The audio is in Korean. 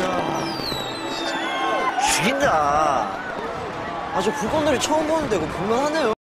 야. 죽인다. 아저 불꽃놀이 처음 보는데 이거 볼만하네요.